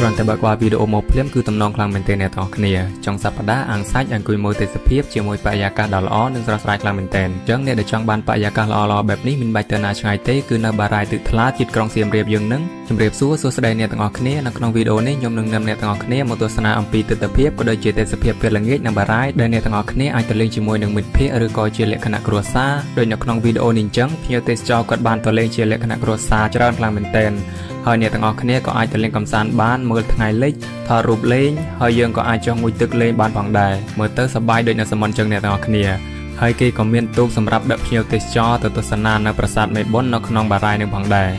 គ្រាន់តែបើកវីដេអូមកភ្លាមគឺតំណងខ្លាំងមែនទែនអ្នកទាំងអស់គ្នាចុងសប្តាហ៍អាំងសាច់អង្គុយមើលទេសភាពជាមួយបរិយាកាសដ៏ល្អនិងស្រស់ស្រាយខ្លាំងមែនទែនអញ្ចឹងអ្នកដែលចង់បានបរិយាកាសល្អៗបែបនេះមិនបាច់ទៅណាឆ្ងាយទេគឺនៅបារាយទឹកថ្លាជាតិក្រុងសៀមរាបយើងនឹងជម្រាបសួរសួស្តីអ្នកទាំងអស់គ្នានៅក្នុងវីដេអូនេះខ្ញុំនឹងនាំអ្នកទាំងអស់គ្នាមកទស្សនាអំពីទិដ្ឋភាពក៏ដូចជាទេសភាពពេលល្ងាចនៅបារាយដែលអ្នកទាំងអស់គ្នាអាចទៅលេងជាមួយនឹងមិត្តភ័ក្តិឬក៏ជាលក្ខណៈគ្រួសារដោយនៅក្នុងវីដេអូនេះអញ្ចឹងភ្ញៀវទេសចរគាត់បានទៅលេងជាលក្ខណៈគ្រួសារច្រើនខ្លាំងមែនទែនហើយអ្នកទាំងអស់គ្នាក៏អាចទៅលេងកំសាន្តបានមើលថ្ងៃលិចថតរូបលេងហើយយើងក៏អាចចុះងូតទឹកលេងបានផងដែរមើលទៅសប្បាយដូចនៅសមុទ្រចឹងអ្នកទាំងអស់គ្នាហើយគេក៏មានទូកសម្រាប់ដឹកភ្ញៀវទេសចរទៅទស្សនានៅប្រាសាទមេបុននៅក្នុងបារាយនឹងផងដែរ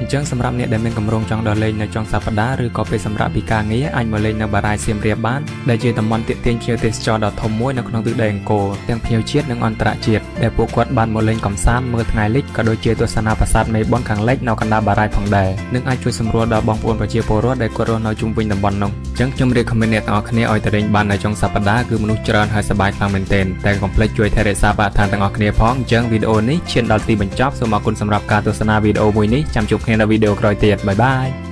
អញ្ចឹងសម្រាប់អ្នកដែលមានកម្រងចង់ដល់លេងនៅចុងសប្តាហ៍ឬក៏ពេលសម្រាប់ពីការងារអាចមកលេងនៅបារាយសៀមរាបបានដែលជាតំបន់ទាក់ទាញភ្ញៀវទេសចរដ៏ធំមួយនៅក្នុងទិសដីអង្គរទាំងភ្ញៀវជាតិនិងអន្តរជាតិដែលពួកគាត់បានមកលេងកម្សាន្តមើលថ្ងៃលិចក៏ដូចជាទស្សនាប្រាសាទមេបុនខាងលិចនៅកណ្ដាលបារាយផងដែរនិងអាចជួយសម្រួលដល់បងប្អូនប្រជាពលរដ្ឋដែលគាត់រស់នៅជុំវិញតំបន់នោះអញ្ចឹងខ្ញុំរៀបខមមិនអ្នកទាំងអស់គ្នាឲ្យទៅលេងបាននៅចុងសប្តាហ៍គឺមនុស្សច្រើនហើយសប្បាយខ្លាំងមែនទែនតែកុំភ្លេចជួយថែរក្សាបរិស្ថានទាំងអស់គ្នាផងអញ្ចឹងវីដេអូនេះឈានដល់ទីបញ្ចប់សូមអរគុណសម្រាប់ការទស្សនាវីដេអូមួយនេះចាំជួបគ្នានៅវីដេអូក្រោយទៀតបាយបាយ